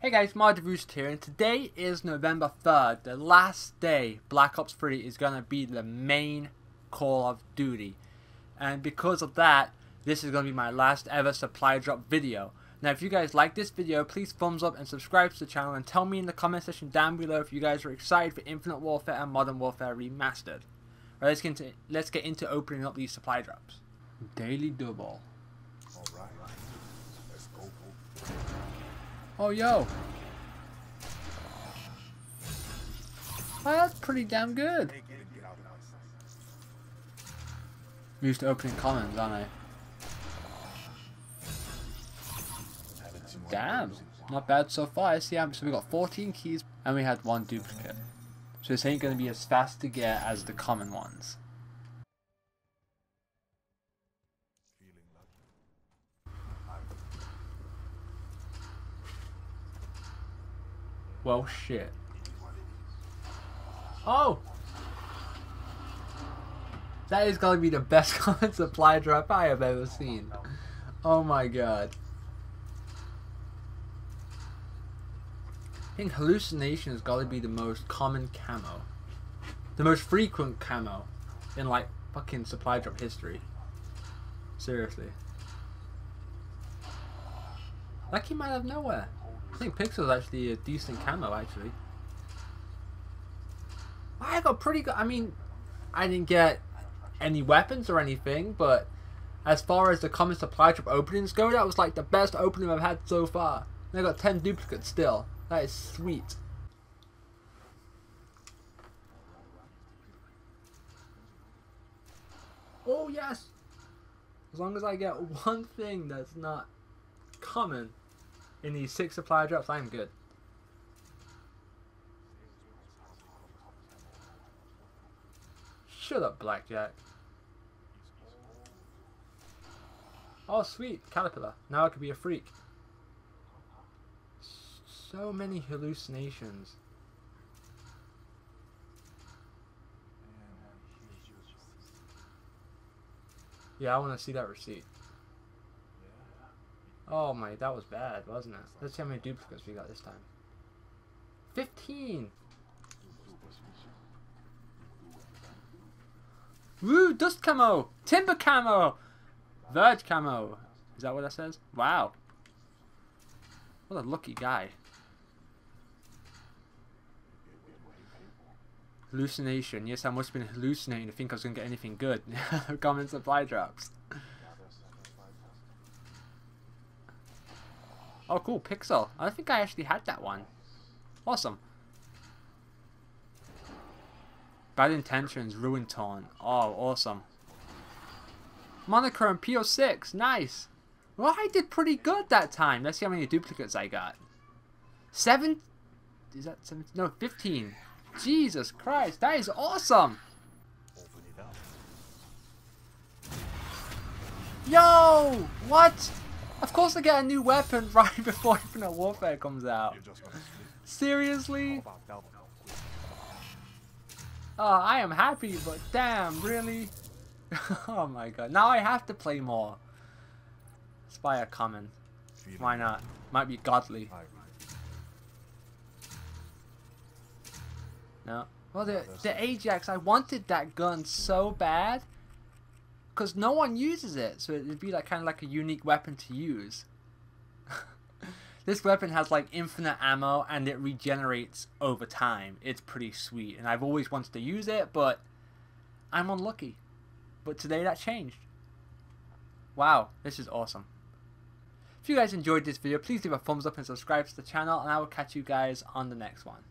Hey guys, Mod Roost here, and today is November 3rd, the last day Black Ops 3 is going to be the main Call of Duty. And because of that, this is going to be my last ever supply drop video. Now if you guys like this video, please thumbs up and subscribe to the channel and tell me in the comment section down below if you guys are excited for Infinite Warfare and Modern Warfare Remastered. Right, let's get into, let's get into opening up these supply drops. Daily Double. Alright, let's go. Oh, yo. Oh, that's pretty damn good. I'm used to opening commons, aren't I? Damn. Not bad so far. I see. um, So we got 14 keys and we had one duplicate. So this ain't going to be as fast to get as the common ones. Feeling lucky. Well, shit. Oh! That is going to be the best common supply drop I have ever seen. Oh my god. I think hallucination has got to be the most common camo. The most frequent camo in like fucking supply drop history. Seriously. That came out of nowhere. I think Pixel is actually a decent camo actually. I got pretty good. I mean, I didn't get any weapons or anything, but as far as the common supply drop openings go, that was like the best opening I've had so far. And I got 10 duplicates still. That is sweet. Oh yes! As long as I get one thing that's not common in these six supply drops, I'm good. Shut up, Blackjack. Oh, sweet. Caterpillar. Now I could be a freak. So many hallucinations. Yeah, I want to see that receipt. Oh my, that was bad, wasn't it? Let's see how many duplicates we got this time. 15! Woo, dust camo! Timber camo! Verge camo! Is that what that says? Wow. What a lucky guy. Hallucination. Yes, I must have been hallucinating to think I was going to get anything good. Common supply drops. Oh, cool. Pixel. I think I actually had that one. Awesome. Bad Intentions, Ruin Torn. Oh, awesome. Monochrome PO6. Nice. Well, I did pretty good that time. Let's see how many duplicates I got. Seven. Is that seven? No, 15. Jesus Christ. That is awesome. Yo! What? Of course I get a new weapon right before Infinite Warfare comes out. Seriously? Oh, I am happy, but damn, really? oh my god. Now I have to play more. Spire common. Feeling Why not? Might be godly. No. Well, the, the Ajax, I wanted that gun so bad. Because no one uses it. So it'd be like kind of like a unique weapon to use. this weapon has like infinite ammo and it regenerates over time. It's pretty sweet. And I've always wanted to use it, but I'm unlucky. But today that changed. Wow, this is awesome. If you guys enjoyed this video, please leave a thumbs up and subscribe to the channel. And I will catch you guys on the next one.